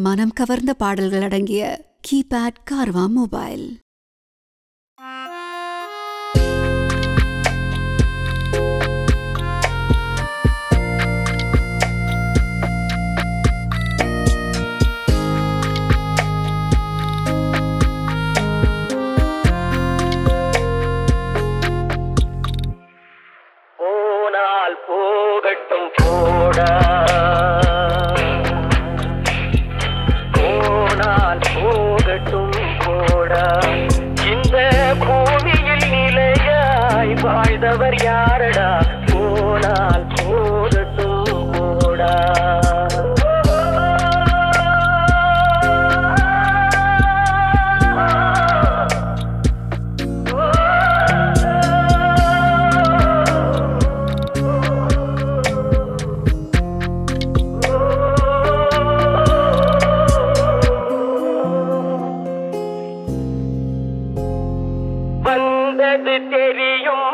மனம் கவர்ந்த பாடல்கள் அடங்கிய கீபேட் கார்வா மொபைல். செய்தவர் யாரடா? போனால் போதட்டும் போடா தெரியும்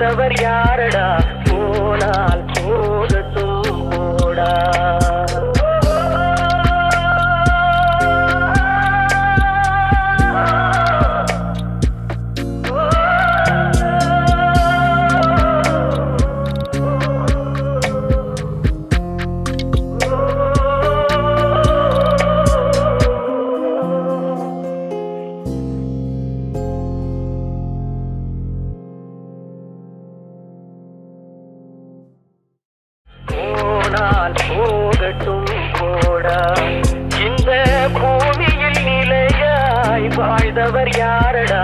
நிலையாய் யாரடா? போனா போனால் போகட்டும் போடா. இந்த பூமியில் நிலையாய் வாழ்ந்தவர் யாரடா?